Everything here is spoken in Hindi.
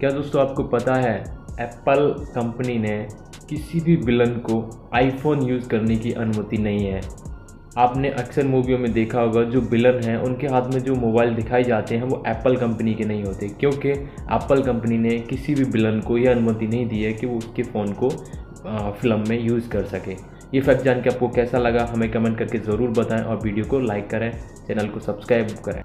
क्या दोस्तों आपको पता है एप्पल कंपनी ने किसी भी विलन को आईफोन यूज़ करने की अनुमति नहीं है। आपने अक्सर मूवियों में देखा होगा, जो विलन हैं, उनके हाथ में जो मोबाइल दिखाई जाते हैं, वो एप्पल कंपनी के नहीं होते, क्योंकि एप्पल कंपनी ने किसी भी विलन को यह अनुमति नहीं दी है कि वो उसके फ़ोन को फ़िल्म में यूज़ कर सके। ये फैक्ट जान के आपको कैसा लगा, हमें कमेंट करके ज़रूर बताएँ और वीडियो को लाइक करें चैनल को सब्सक्राइब करें।